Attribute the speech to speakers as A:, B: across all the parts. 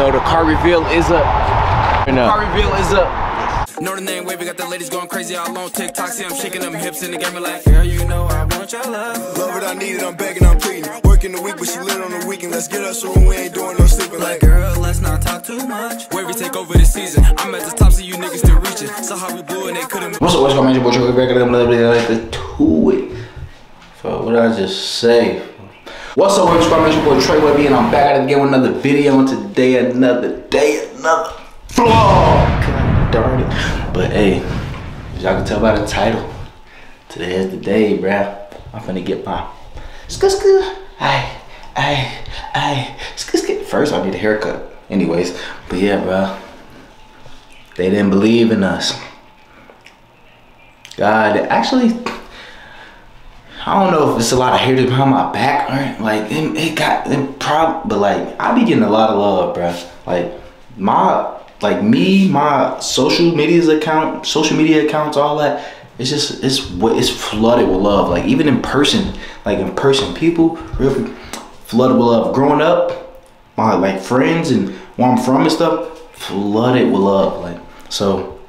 A: So the car reveal is up.
B: Right.
A: Car reveal is up.
C: Know the name wavy, got the ladies going crazy all on TikTok. See, I'm shaking them hips in the game, like, girl, you know I want your love.
D: Love it, I need it, I'm begging, I'm pleading. Working the week, but she lit on the weekend. Let's get us room, we ain't doing no sleeping.
C: Like,
D: Like,
C: girl, let's not talk too much. Wavy take over the season. I'm at the top, so you niggas still reaching. Saw how we blew and they couldn't.
B: What's up, what's going on, man? Your boy Troy back at another video like the two it. Fuck, what did I just say? What's up, what's going on? Your boy Trey Wavy, and I'm back again with another video. And today, another day, another vlog. God darn it. But hey, y'all can tell by the title, today is the day, bruh. I'm finna get my skr skr. Ay, ay, ay, skr skr. First, I need a haircut. Anyways, but yeah, bruh. They didn't believe in us. God, actually, I don't know if it's a lot of haters behind my back or like it, it got it prob but like I be getting a lot of love, bruh. Like my like me, my social media's account, social media accounts, all that. It's just it's what it's flooded with love. Like even in person, like in person, people real flooded with love. Growing up, my like friends and where I'm from and stuff, flooded with love. Like so,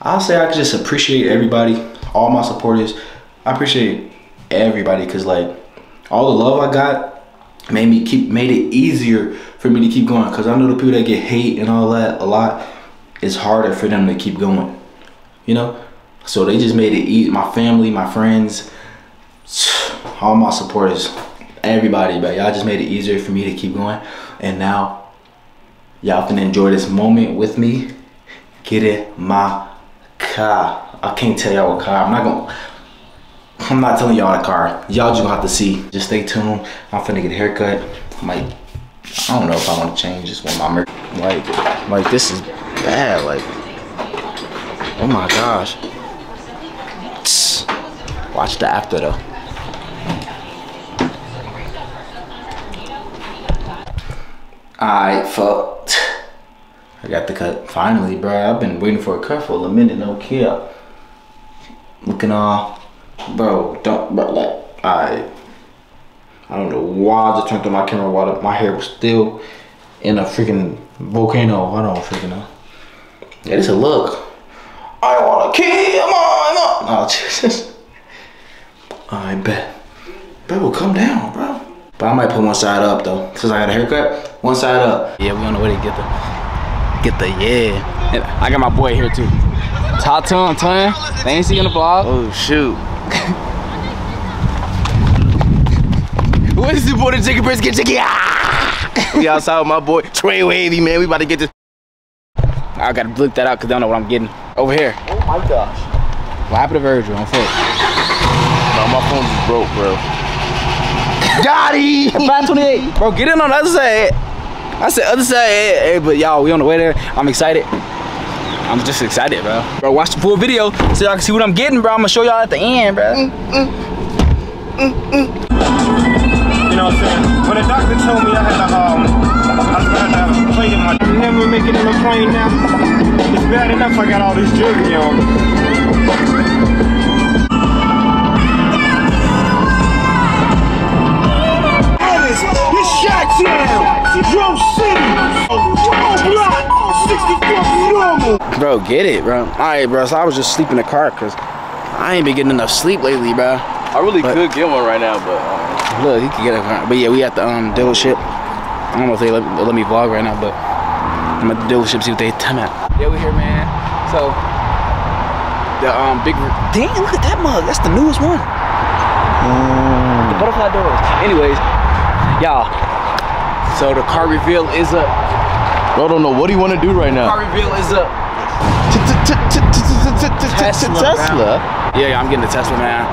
B: I'll say I just appreciate everybody, all my supporters. I appreciate everybody because like all the love I got made me keep made it easier for me to keep going. Cause I know the people that get hate and all that a lot, it's harder for them to keep going. You know, so they just made it easy. My family, my friends, all my supporters, everybody, but y'all just made it easier for me to keep going. And now y'all can enjoy this moment with me. Get in my car. I can't tell y'all what car. I'm not gonna. I'm not telling y'all the car. Y'all just gonna have to see. Just stay tuned. I'm finna get a haircut. I might. I don't know if I want to change this one. My like, like this is bad. Like, oh my gosh. Watch the after though. Alright, fuck. I got the cut finally, bro. I've been waiting for a cut for a minute, no care. Looking all, bro. Don't, bro. Like, I, I don't know why I just turned on my camera while my hair was still in a freaking volcano. I don't freaking know. Yeah, this a look. I wanna kill my mom. Oh Jesus. I bet. Bro, come down, bro. But I might put one side up though, since I got a haircut. One side up.
A: Yeah, we on the way to get the get the yeah. And I got my boy here too. Top ton, ton. They ain't see you the vlog.
B: Oh shoot.
A: What is the boy the chicken breast get chicken? Ah!
B: We outside with my boy Trey Wavy, man. We about to get this.
A: I gotta bleep that out because they don't know what I'm getting. Over here.
B: Oh my gosh.
A: What happened to Virgil on foot?
B: No, my phone just broke, bro. Got it!
A: 528. Bro, get in on the other side. I said other side. Hey, hey, but y'all, we on the way there. I'm excited. I'm just excited, bro. Bro, watch the full video so y'all can see what I'm getting, bro. I'm gonna show y'all at the end, bro.
E: Mm, mm, mm, you know what I'm saying? When the doctor told me I had a, um, I was gonna have a plate in my, never make it in the plane now. It's bad enough I got all this jewelry on. This shot town, Drum City, oh block, 64.
A: Bro, get it, bro. All right, bro. So I was just sleeping in the car because I ain't been getting enough sleep lately, bro.
B: I really
A: But-
B: could get one right now, but uh,
A: Look, he could get it. But yeah, we at the um dealership. I don't know if they let, let me vlog right now, but I'm at the dealership see what they tell me. Yeah, we here, man. So the um big. Dang, look at that mug. That's the newest one. The butterfly doors. Anyways, y'all. So the car reveal is up.
B: Bro, don't know what do you want to do right now.
A: Car reveal is up. Tesla. Yeah, I'm getting a Tesla, man.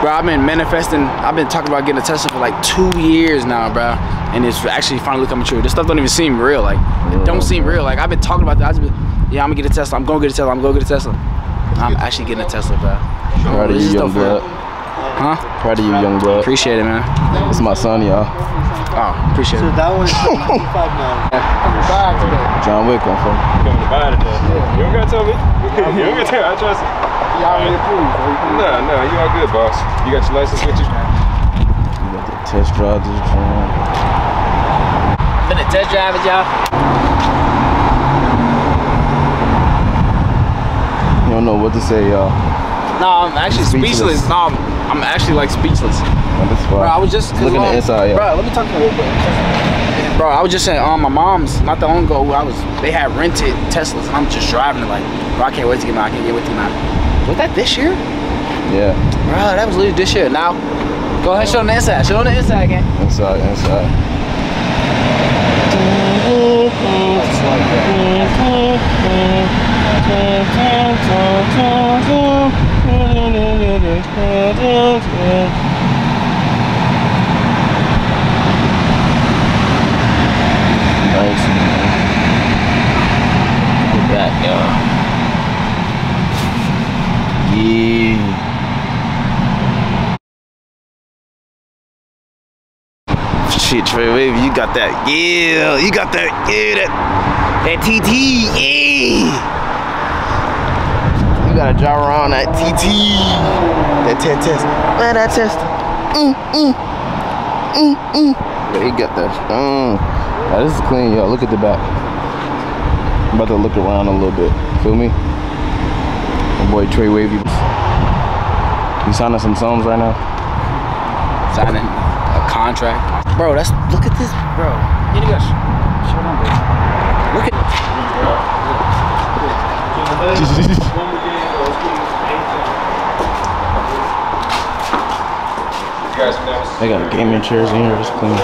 A: Bro, I've been manifesting. I've been talking about getting a Tesla for like two years now, bro. And it's actually finally coming true. This stuff don't even seem real. Like, it don't seem real. Like, I've been talking about that. I just been, yeah, I'm gonna get a Tesla. I'm gonna get a Tesla. I'm gonna get a Tesla. I'm actually getting a Tesla, bro.
B: Proud of you, young
A: bro.
B: blood.
A: Huh?
B: Proud of you, young blood.
A: Appreciate it, man.
B: It's my son, y'all.
A: Oh, appreciate so it.
F: So that one's 95 now.
B: John Wick, I'm from.
E: You to buy today? You don't gotta tell me. you don't gotta tell me. I trust you.
F: Y'all all right. approved.
E: Right? Nah, nah, you all good, boss. You got your license with you?
B: You got to test drive this drone.
A: I'm gonna test drive it, y'all. You don't know what to say, y'all.
B: No, I'm actually speechless.
A: speechless.
B: No, I'm, I'm actually like speechless.
A: This is
B: Bro. I was just
A: looking at the inside, yeah.
B: Bro, let me talk to you real quick. Bro, I was just saying, um, my mom's not the long ago. I was they had rented Teslas, and I'm just driving it like, bro, I can't wait to get mine. I can't get wait to get mine. Was that this year?
A: Yeah,
B: Bro, that was literally this year. Now, go ahead, show on the inside. Show on the inside again.
A: inside, inside. Nice. Y'all. Yeah. Shit, Trey Wavy, you got that. Yeah, you got that. Yeah, that. That TT. Yeah. You gotta drive around that TT. That test test. Man, that test. Mm, mm. Mm, mm. Yeah, you got that. Mm. Now, this is clean, y'all. Look at the back. I'm about to look around a little bit. Feel me? My boy Trey Wavy. He's signing some songs right now.
B: Signing a contract. Bro, that's look at this, bro. You guys, show them, bro. Look at. This.
A: They got gaming chairs in here. It's clean.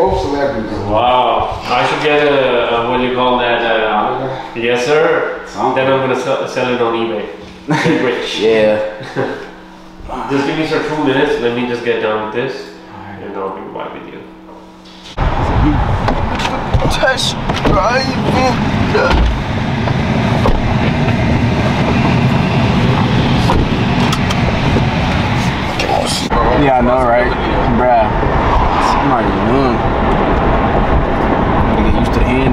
G: Wow, I should get a, a what do you call that? Uh, yes, sir. Then I'm gonna sell, sell it on eBay. Get rich.
B: Yeah.
G: Just give me some two minutes. Let me just get done with this, and I'll be right with you.
A: Test driving.
B: Yeah, I know, right? Bruh. I'm already young. Gotta get used to the.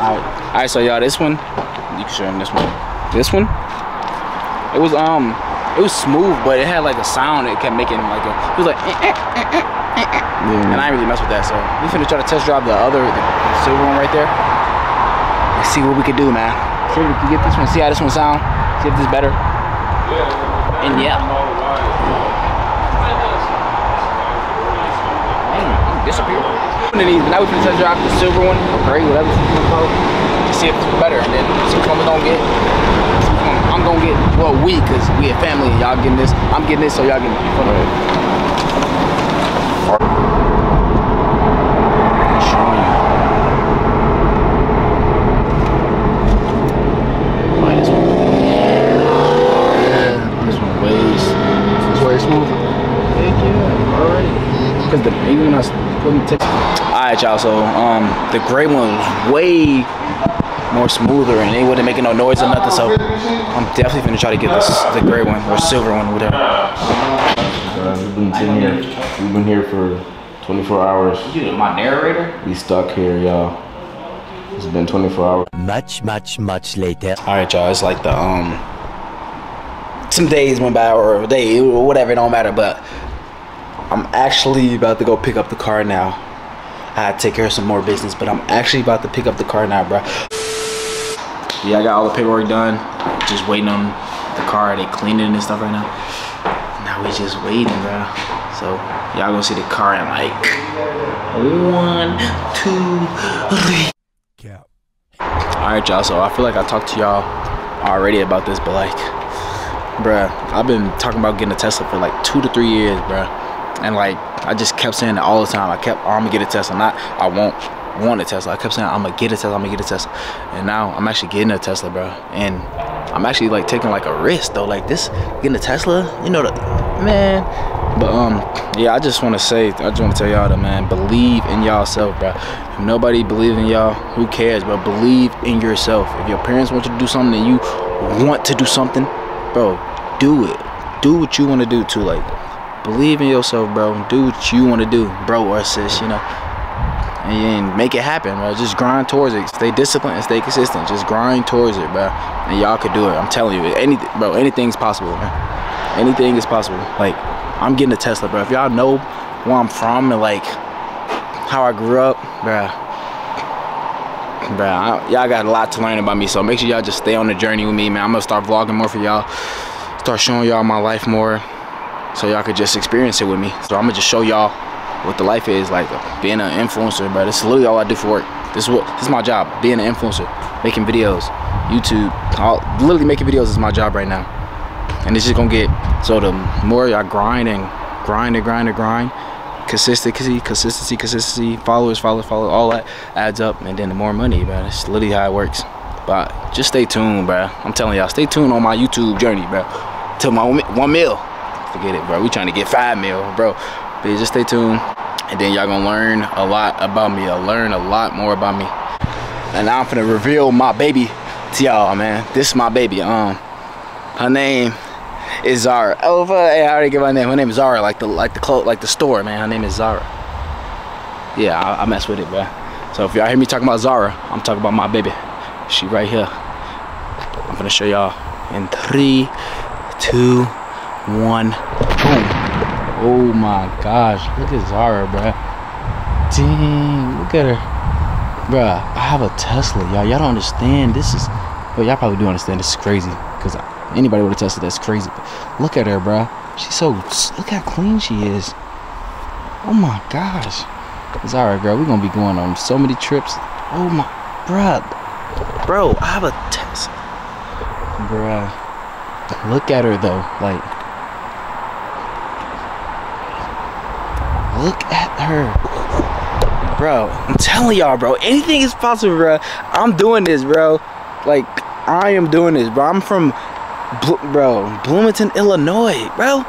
B: Alright, alright, so y'all, this one, you can show them this one. This one, it was um, it was smooth, but it had like a sound. It kept making like a, it was like, eh, eh, eh, eh, eh, eh. and I didn't really mess with that. So we finna try to test drive the other, the silver one right there. Let's see what we can do, man. See if we can get this one. See how this one sound. See if this is better. And yeah. One of these, but now we finna test drive the silver one, or gray, whatever you wanna call it. See if it's better, and then see which one we gonna get. See which one I'm gonna get. Well, we, cause we a family, and y'all getting this. I'm getting this, so y'all getting it. Showing you. Like this one. Weighs.
F: It's way smoother.
B: Heck yeah, already. Cause the even when I was putting the text. Alright y'all, so um the gray one was way more smoother and it wasn't making no noise or nothing, so I'm definitely gonna try to get this the gray one or silver one, whatever.
A: Uh, we've been sitting here. We've been here for 24 hours.
B: You my narrator?
A: We stuck here, y'all. It's been 24 hours.
H: Much, much, much later.
B: Alright y'all, it's like the um some days went by or a day or whatever, it don't matter, but I'm actually about to go pick up the car now. I had to take care of some more business, but I'm actually about to pick up the car now, bro. Yeah, I got all the paperwork done. Just waiting on the car. They cleaning and stuff right now. Now we just waiting, bro. So y'all gonna see the car in like one, two, three. All right, y'all. So I feel like I talked to y'all already about this, but like, bruh, I've been talking about getting a Tesla for like two to three years, bruh. And like, I just kept saying it all the time. I kept, oh, I'm gonna get a Tesla. Not, I won't want a Tesla. I kept saying, I'm gonna get a Tesla. I'm gonna get a Tesla. And now I'm actually getting a Tesla, bro. And I'm actually like taking like a risk though. Like this, getting a Tesla, you know, the man. But um, yeah, I just want to say, I just want to tell y'all that man, believe in yourself, bro. If nobody believes in y'all, who cares? But believe in yourself. If your parents want you to do something and you want to do something, bro, do it. Do what you want to do too. Like, believe in yourself, bro. Do what you want to do, bro or sis. You know and make it happen, bro. Just grind towards it. Stay disciplined and stay consistent. Just grind towards it, bro. And y'all could do it. I'm telling you, anything, bro. Anything's possible, man. Anything is possible. Like, I'm getting a Tesla, bro. If y'all know where I'm from and like how I grew up, bro. bro, y'all got a lot to learn about me. So make sure y'all just stay on the journey with me, man. I'm gonna start vlogging more for y'all. Start showing y'all my life more, so y'all could just experience it with me. So I'm gonna just show y'all what the life is like being an influencer. This is literally all I do for work. This is what this is my job, being an influencer, making videos, YouTube, all, literally making videos is my job right now. And it's just gonna get so the more y'all grind and grind and grind and grind, consistency, consistency, consistency, followers, followers, followers, all that adds up, and then the more money, bro. That's literally how it works. But just stay tuned, bro. I'm telling y'all, stay tuned on my YouTube journey, bro. Till my one mil. Forget it, bro. We trying to get five mil, bro. But just stay tuned, and then y'all gonna learn a lot about me. I'll learn a lot more about me. And I'm gonna reveal my baby to y'all, man. This is my baby. Um, her name is Zara. Oh, fuck, hey, I already give my name. Her name is Zara, like the like the clo like the store, man. Her name is Zara. Yeah, I, I mess with it, bro. So if y'all hear me talking about Zara, I'm talking about my baby. She right here. I'm gonna show y'all in three, two, one, boom. Oh my gosh, look at Zara, bruh. Dang, look at her. Bruh, I have a Tesla, y'all. Y'all don't understand. This is, well, y'all probably do understand. This is crazy. Because anybody with a Tesla, that's crazy. But look at her, bruh. She's so, look how clean she is. Oh my gosh. Zara, girl, we're to be going on so many trips. Oh my, bruh. Bro, I have a Tesla. Bruh. Look at her, though. Like, Look at her. Bro, I'm telling y'all, bro. Anything is possible, bro. I'm doing this, bro. Like, I am doing this, bro. I'm from, bro, Bloomington, Illinois, bro.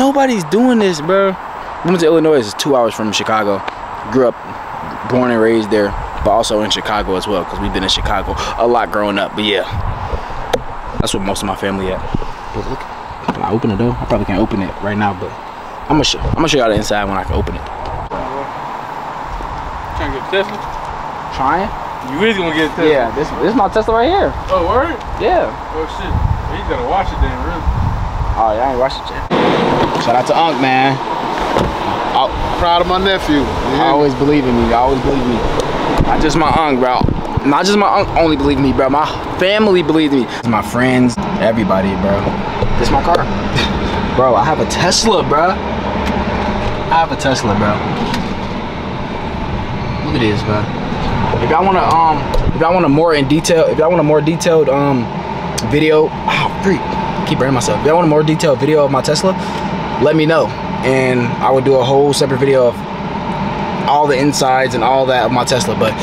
B: Nobody's doing this, bro. Bloomington, Illinois is two hours from Chicago. Grew up, born and raised there, but also in Chicago as well, because we've been in Chicago a lot growing up. But yeah, that's what most of my family at. But look, can I open the door? I probably can't open it right now, but I'm gonna show. I'm gonna show y'all the inside when I can open it.
F: Trying to get Tesla?
B: Trying?
F: You really gonna get Tesla?
B: Yeah, this this is my Tesla right here.
F: Oh, word?
B: Yeah.
F: Oh shit. You gotta watch it then, really.
B: Oh, yeah, I ain't watched it yet. Shout out to Unc, man. I,
F: Proud of my nephew.
B: I always believe in me. I always believe in me. Not just my Unc, bro. Not just my Unc only believe in me, bro. My family believes in me. My friends, everybody, bro. This is my car. bro, I have a Tesla, bro. I have a Tesla, bro. Look at this, bro. If y'all wanna um, if y'all want a more in detail, if y'all want a more detailed um video, oh freak, keep burning myself. If y'all want a more detailed video of my Tesla, let me know, and I would do a whole separate video of all the insides and all that of my Tesla. But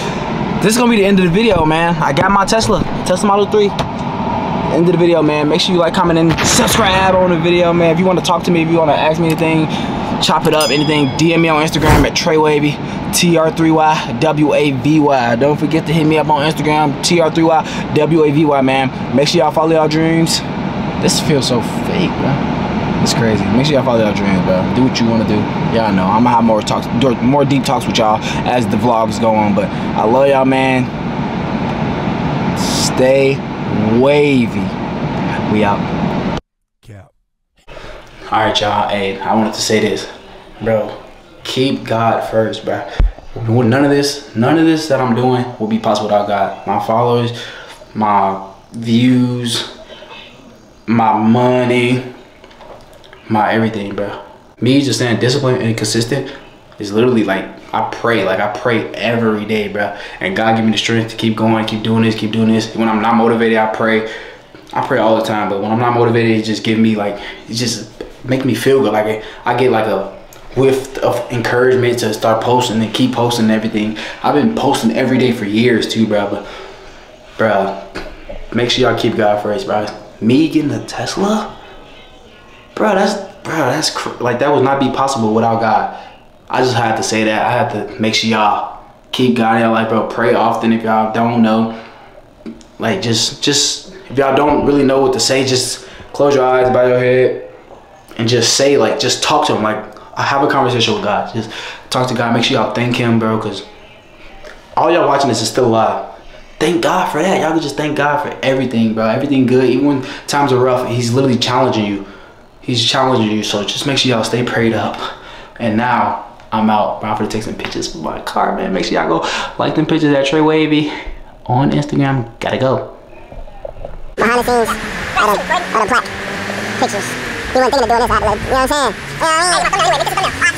B: this is gonna be the end of the video, man. I got my Tesla, Tesla Model 3 end of the video man make sure you like comment and subscribe on the video man if you want to talk to me if you want to ask me anything chop it up anything dm me on instagram at trey wavy tr3y w-a-v-y don't forget to hit me up on instagram tr3y w-a-v-y man. Make sure y'all follow y'all dreams. This feels so fake bro. It's crazy. Make sure y'all follow y'all dreams bro. Do what you want to do. Y'all know. I'm gonna have more talks more deep talks with y'all as the vlogs go on but i love y'all man. Stay wavy. We out. All right, y'all. Hey, I wanted to say this, bro. Keep God first, bro. None of this, none of this that I'm doing will be possible without God. My followers, my views, my money, my everything, bro. Me just staying disciplined and consistent is literally like I pray, like I pray every day, bro. And God give me the strength to keep going, keep doing this, keep doing this. When I'm not motivated, I pray. I pray all the time, but when I'm not motivated, it just give me like it just make me feel good. Like I get like a whiff of encouragement to start posting and keep posting and everything. I've been posting every day for years too, bro. But bro, make sure y'all keep God first, bro. Me getting a Tesla, bro. That's bro. That's like that would not be possible without God. I just had to say that. I had to make sure y'all keep God in your life, bro. Pray often if y'all don't know. Like just just if y'all don't really know what to say, just close your eyes, bow your head, and just say like just talk to him. Like have a conversation with God. Just talk to God. Make sure y'all thank him, bro, because all y'all watching this is still alive. Thank God for that. Y'all can just thank God for everything, bro. Everything good. Even when times are rough, he's literally challenging you. He's challenging you. So just make sure y'all stay prayed up. And now I'm out. Bro, I'm gonna take some pictures for my car, man. Make sure y'all go like them pictures at Trey Wavy on Instagram. Gotta go.
I: behind the scenes at a, at a plaque. Pictures. You weren't thinking of doing this, like, you know what